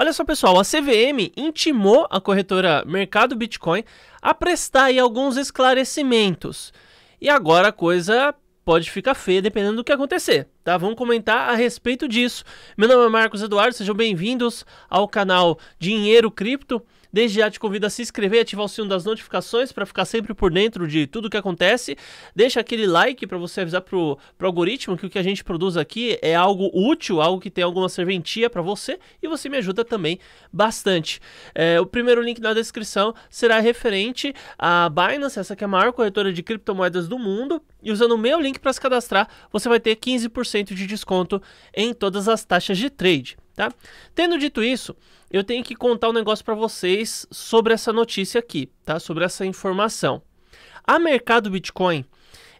Olha só, pessoal, a CVM intimou a corretora Mercado Bitcoin a prestar aí alguns esclarecimentos. E agora a coisa pode ficar feia dependendo do que acontecer, tá? Vamos comentar a respeito disso. Meu nome é Marcos Eduardo, sejam bem-vindos ao canal Dinheiro Cripto. Desde já te convido a se inscrever ativar o sino das notificações para ficar sempre por dentro de tudo que acontece. Deixa aquele like para você avisar pro, pro algoritmo que o que a gente produz aqui é algo útil, algo que tem alguma serventia para você e você me ajuda também bastante. É, o primeiro link na descrição será referente à Binance, essa que é a maior corretora de criptomoedas do mundo. E usando o meu link para se cadastrar, você vai ter 15% de desconto em todas as taxas de trade. Tá? Tendo dito isso, eu tenho que contar um negócio para vocês sobre essa notícia aqui, tá? Sobre essa informação. A Mercado Bitcoin,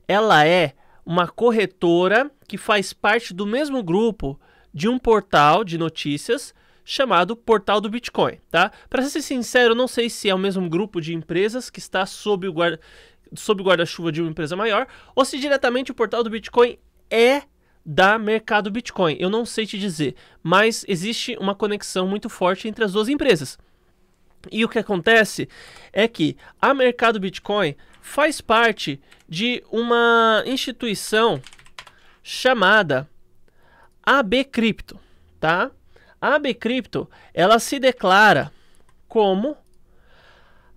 ela é uma corretora que faz parte do mesmo grupo de um portal de notícias chamado Portal do Bitcoin, tá? Para ser sincero, eu não sei se é o mesmo grupo de empresas que está sob o guarda guarda-chuva de uma empresa maior ou se diretamente o Portal do Bitcoin é da mercado Bitcoin. Eu não sei te dizer, mas existe uma conexão muito forte entre as duas empresas. E o que acontece é que a mercado Bitcoin faz parte de uma instituição chamada AB Cripto, tá? A AB Cripto, ela se declara como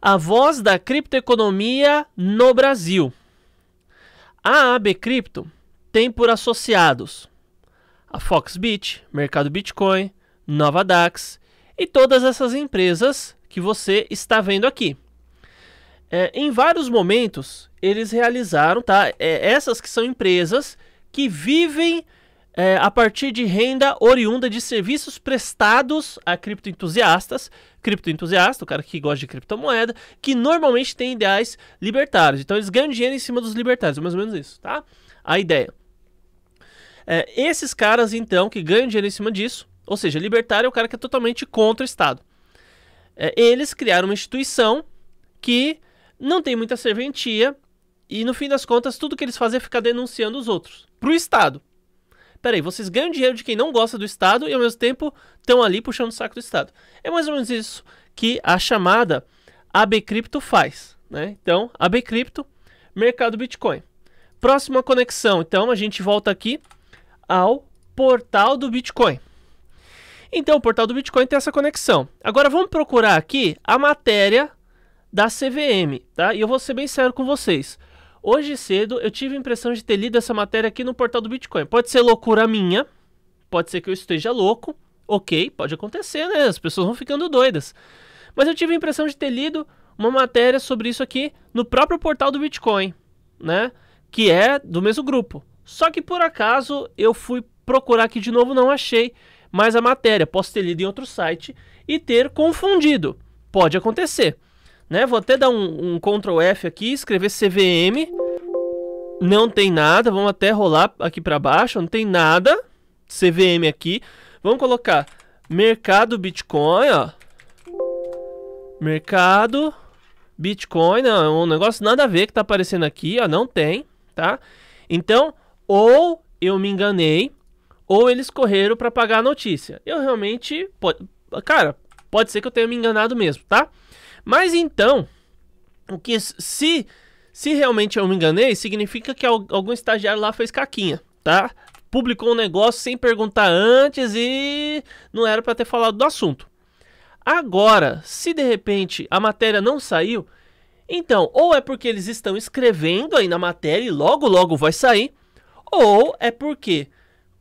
a voz da criptoeconomia no Brasil. A AB Cripto tem por associados a Foxbit, Mercado Bitcoin, Nova Dax e todas essas empresas que você está vendo aqui. É, em vários momentos eles realizaram, tá? É, essas que são empresas que vivem é, a partir de renda oriunda de serviços prestados a criptoentusiastas, criptoentusiasta, o cara que gosta de criptomoeda, que normalmente tem ideais libertários. Então eles ganham dinheiro em cima dos libertários, mais ou menos isso, tá? A ideia. É, esses caras, então, que ganham dinheiro em cima disso, ou seja, libertário é o cara que é totalmente contra o Estado. É, eles criaram uma instituição que não tem muita serventia e, no fim das contas, tudo que eles fazem é ficar denunciando os outros para o Estado. Peraí, vocês ganham dinheiro de quem não gosta do Estado e, ao mesmo tempo, estão ali puxando o saco do Estado. É mais ou menos isso que a chamada AB Cripto faz. Né? Então, AB Cripto, mercado Bitcoin. Próxima conexão, então, a gente volta aqui ao portal do Bitcoin. Então, o portal do Bitcoin tem essa conexão. Agora vamos procurar aqui a matéria da CVM, tá? E eu vou ser bem sério com vocês. Hoje cedo eu tive a impressão de ter lido essa matéria aqui no portal do Bitcoin. Pode ser loucura minha, pode ser que eu esteja louco, ok, pode acontecer, né? As pessoas vão ficando doidas. Mas eu tive a impressão de ter lido uma matéria sobre isso aqui no próprio portal do Bitcoin, né? Que é do mesmo grupo. Só que por acaso eu fui procurar aqui de novo, não achei mais a matéria. Posso ter lido em outro site e ter confundido. Pode acontecer. Né? Vou até dar um, um Ctrl F aqui, escrever CVM. Não tem nada. Vamos até rolar aqui para baixo. Não tem nada. CVM aqui. Vamos colocar mercado Bitcoin, ó. Mercado Bitcoin, não, é um negócio nada a ver que tá aparecendo aqui, ó, não tem, tá? Então, ou eu me enganei, ou eles correram para pagar a notícia. Eu realmente, pode, cara, pode ser que eu tenha me enganado mesmo, tá? Mas então, o que se se realmente eu me enganei, significa que algum estagiário lá fez caquinha, tá? Publicou um negócio sem perguntar antes e não era para ter falado do assunto. Agora, se de repente a matéria não saiu, então ou é porque eles estão escrevendo aí na matéria e logo logo vai sair, ou é porque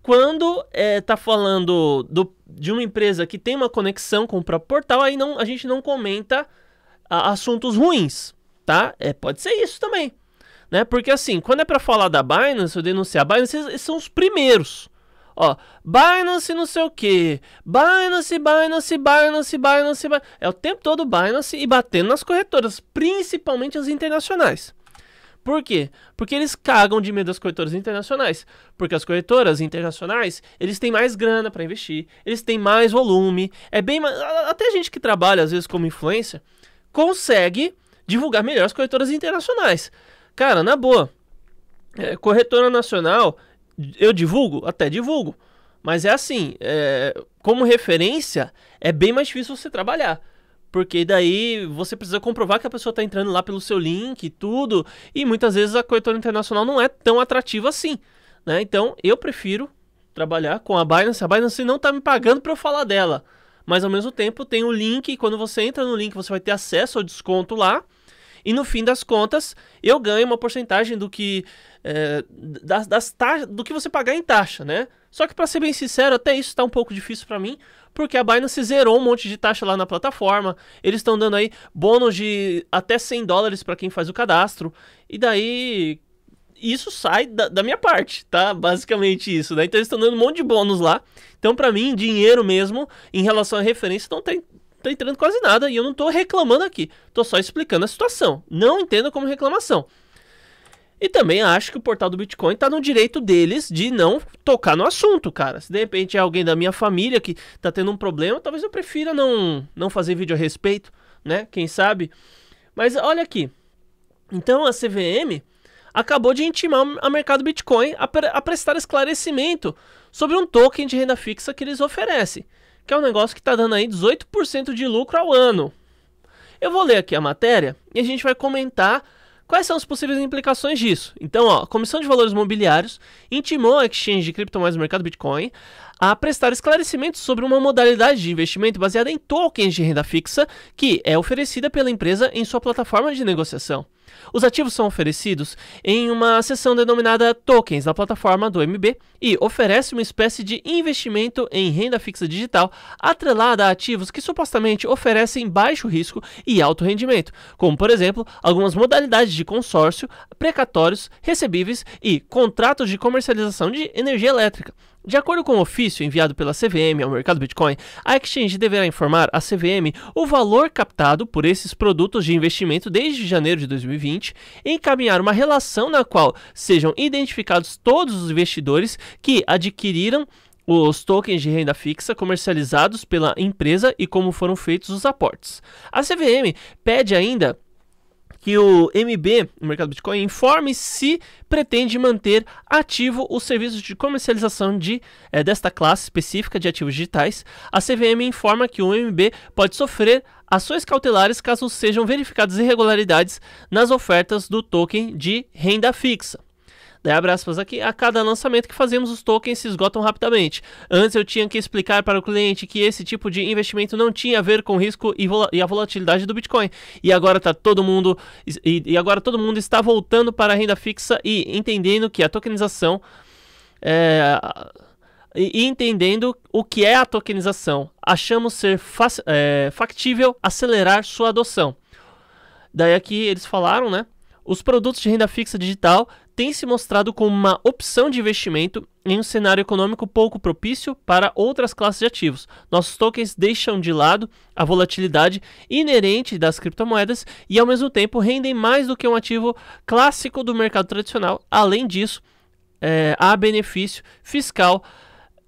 quando é, tá falando do, de uma empresa que tem uma conexão com o próprio portal, aí não, a gente não comenta a, assuntos ruins, tá? É, pode ser isso também, né? Porque assim, quando é para falar da Binance ou denunciar a Binance, eles são os primeiros. Ó, Binance não sei o que, Binance, Binance, Binance, Binance, Binance, é o tempo todo Binance e batendo nas corretoras, principalmente as internacionais. Por quê? Porque eles cagam de medo das corretoras internacionais. Porque as corretoras internacionais, eles têm mais grana para investir, eles têm mais volume. É bem mais... Até gente que trabalha, às vezes, como influência, consegue divulgar melhor as corretoras internacionais. Cara, na boa, é, corretora nacional, eu divulgo? Até divulgo. Mas é assim, é, como referência, é bem mais difícil você trabalhar. Porque daí você precisa comprovar que a pessoa está entrando lá pelo seu link e tudo. E muitas vezes a corretora internacional não é tão atrativa assim. Né? Então eu prefiro trabalhar com a Binance. A Binance não está me pagando para eu falar dela. Mas ao mesmo tempo tem o link. E quando você entra no link, você vai ter acesso ao desconto lá. E no fim das contas, eu ganho uma porcentagem do que é, das, das do que você pagar em taxa, né? Só que para ser bem sincero, até isso está um pouco difícil para mim, porque a Binance zerou um monte de taxa lá na plataforma. Eles estão dando aí bônus de até 100 dólares para quem faz o cadastro. E daí isso sai da, da, minha parte, tá? Basicamente isso, né? Então eles estão dando um monte de bônus lá. Então, para mim, dinheiro mesmo, em relação à referência, não tem, tá entrando quase nada. E eu não tô reclamando aqui. Tô só explicando a situação. Não entenda como reclamação. E também acho que o portal do Bitcoin está no direito deles de não tocar no assunto, cara. Se de repente é alguém da minha família que está tendo um problema, talvez eu prefira não, não fazer vídeo a respeito, né? Quem sabe? Mas olha aqui. Então a CVM acabou de intimar a mercado Bitcoin a, pre a prestar esclarecimento sobre um token de renda fixa que eles oferecem, que é um negócio que está dando aí 18% de lucro ao ano. Eu vou ler aqui a matéria e a gente vai comentar Quais são as possíveis implicações disso? Então, ó, a Comissão de Valores Mobiliários intimou a exchange de criptomoedas do mercado Bitcoin a prestar esclarecimentos sobre uma modalidade de investimento baseada em tokens de renda fixa que é oferecida pela empresa em sua plataforma de negociação. Os ativos são oferecidos em uma seção denominada Tokens da plataforma do MB e oferece uma espécie de investimento em renda fixa digital atrelada a ativos que supostamente oferecem baixo risco e alto rendimento, como por exemplo algumas modalidades de consórcio, precatórios, recebíveis e contratos de comercialização de energia elétrica. De acordo com o ofício enviado pela CVM ao mercado Bitcoin, a exchange deverá informar à CVM o valor captado por esses produtos de investimento desde janeiro de 2020 e encaminhar uma relação na qual sejam identificados todos os investidores que adquiriram os tokens de renda fixa comercializados pela empresa e como foram feitos os aportes. A CVM pede ainda que o MB, o mercado Bitcoin, informe se pretende manter ativo os serviços de comercialização de, é, desta classe específica de ativos digitais. A CVM informa que o MB pode sofrer ações cautelares caso sejam verificadas irregularidades nas ofertas do token de renda fixa. Daí abre aspas aqui, a cada lançamento que fazemos os tokens se esgotam rapidamente. Antes eu tinha que explicar para o cliente que esse tipo de investimento não tinha a ver com risco e, e a volatilidade do Bitcoin. E agora tá todo mundo e, e, agora todo mundo está voltando para a renda fixa e entendendo que a tokenização é, e entendendo o que é a tokenização, achamos ser é, factível acelerar sua adoção. Daí aqui eles falaram, né? Os produtos de renda fixa digital têm se mostrado como uma opção de investimento em um cenário econômico pouco propício para outras classes de ativos. Nossos tokens deixam de lado a volatilidade inerente das criptomoedas e, ao mesmo tempo, rendem mais do que um ativo clássico do mercado tradicional. Além disso, é, há benefício fiscal.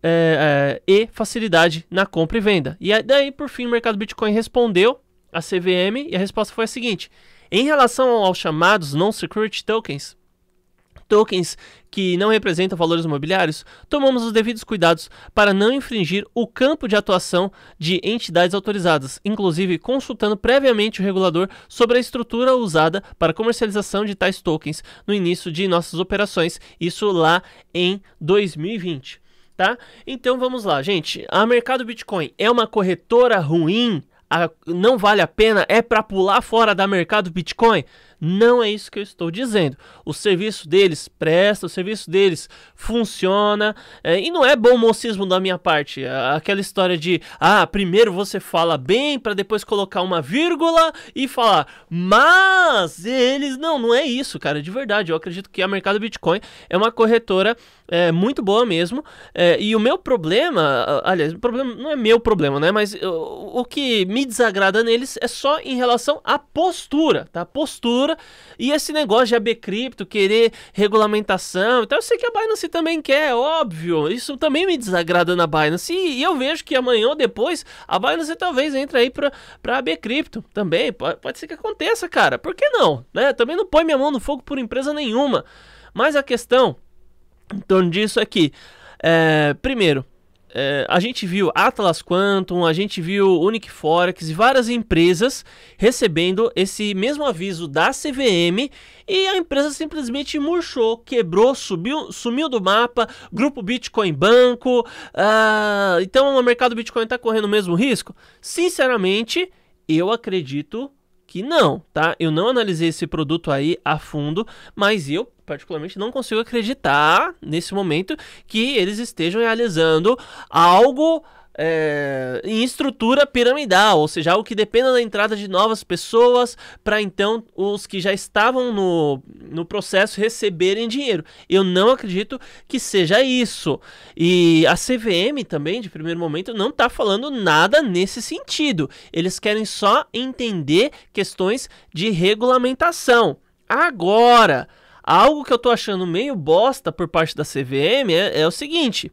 É, é, e facilidade na compra e venda. E daí, por fim, o mercado Bitcoin respondeu a CVM e a resposta foi a seguinte: em relação aos chamados non-security tokens, tokens que não representam valores imobiliários, tomamos os devidos cuidados para não infringir o campo de atuação de entidades autorizadas, inclusive consultando previamente o regulador sobre a estrutura usada para comercialização de tais tokens no início de nossas operações, isso lá em 2020. Tá? Então vamos lá, gente. A mercado Bitcoin é uma corretora ruim? A, não vale a pena? É para pular fora da mercado Bitcoin? Não é isso que eu estou dizendo. O serviço deles presta, o serviço deles funciona. É, e não é bom mocismo da minha parte. Aquela história de, ah, primeiro você fala bem para depois colocar uma vírgula e falar, mas eles. Não, não é isso, cara. De verdade, eu acredito que a Mercado Bitcoin é uma corretora é, muito boa mesmo. É, e o meu problema, aliás, o problema não é meu problema, né? Mas o, o que me desagrada neles é só em relação à postura, tá? Postura e esse negócio de AB Cripto, querer regulamentação. Então eu sei que a Binance também quer, óbvio. Isso também me desagrada na Binance. E, eu vejo que amanhã ou depois a Binance talvez entre aí para pra AB Cripto também. Pode, pode ser que aconteça, cara. Por que não? Né? Também não põe minha mão no fogo por empresa nenhuma. Mas a questão em torno disso é que, é, primeiro, é, a gente viu Atlas Quantum, a gente viu Unique Forex e várias empresas recebendo esse mesmo aviso da CVM e a empresa simplesmente murchou, quebrou, subiu, sumiu do mapa, grupo Bitcoin Banco. Uh, então o mercado Bitcoin está correndo o mesmo risco? Sinceramente, eu acredito não, tá? Eu não analisei esse produto aí a fundo, mas eu particularmente não consigo acreditar nesse momento que eles estejam realizando algo é, em estrutura piramidal, ou seja, algo que dependa da entrada de novas pessoas para então os que já estavam no, no processo receberem dinheiro. Eu não acredito que seja isso. E a CVM também, de primeiro momento, não está falando nada nesse sentido. Eles querem só entender questões de regulamentação. Agora, algo que eu estou achando meio bosta por parte da CVM é, é o seguinte.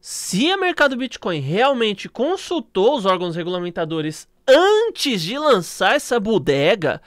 Se a mercado Bitcoin realmente consultou os órgãos regulamentadores antes de lançar essa bodega,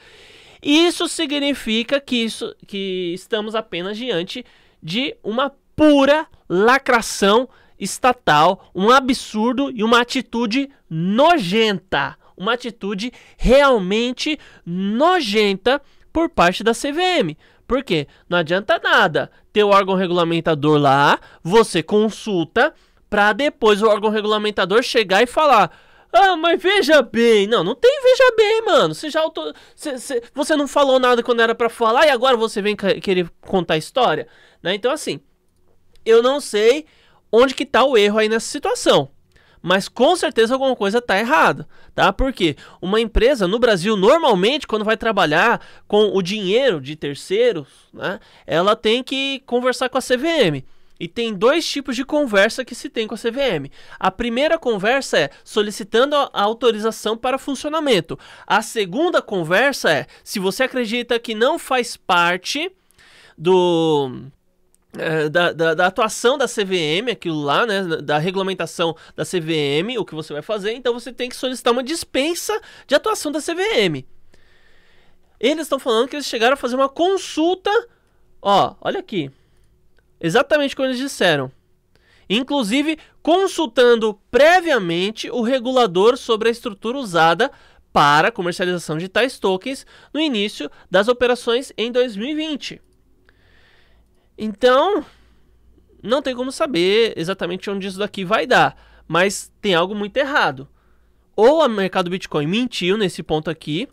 isso significa que, isso, que estamos apenas diante de uma pura lacração estatal, um absurdo e uma atitude nojenta. Uma atitude realmente nojenta por parte da CVM. Por quê? Não adianta nada ter o órgão regulamentador lá, você consulta, para depois o órgão regulamentador chegar e falar. Ah, mas veja bem. Não, não tem veja bem, mano. Você já auto... Você, você, você não falou nada quando era para falar e agora você vem querer contar história, né? Então assim, eu não sei onde que tá o erro aí nessa situação. Mas com certeza alguma coisa tá errada, tá? Porque uma empresa no Brasil normalmente quando vai trabalhar com o dinheiro de terceiros, né, ela tem que conversar com a CVM. E tem dois tipos de conversa que se tem com a CVM. A primeira conversa é solicitando a autorização para funcionamento. A segunda conversa é se você acredita que não faz parte do é, da, da, da, atuação da CVM, aquilo lá, né, da regulamentação da CVM, o que você vai fazer, então você tem que solicitar uma dispensa de atuação da CVM. Eles estão falando que eles chegaram a fazer uma consulta. Ó, olha aqui. Exatamente como eles disseram. Inclusive consultando previamente o regulador sobre a estrutura usada para comercialização de tais tokens no início das operações em 2020. Então, não tem como saber exatamente onde isso daqui vai dar, mas tem algo muito errado. Ou o mercado Bitcoin mentiu nesse ponto aqui,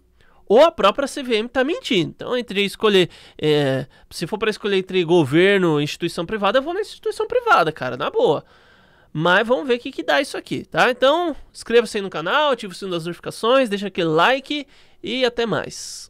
ou a própria CVM está mentindo. Então, entre escolher, é, se for para escolher entre governo e instituição privada, eu vou na instituição privada, cara, na boa. Mas vamos ver o que, que dá isso aqui, tá? Então, inscreva-se aí no canal, ative o sino das notificações, deixa aquele like e até mais.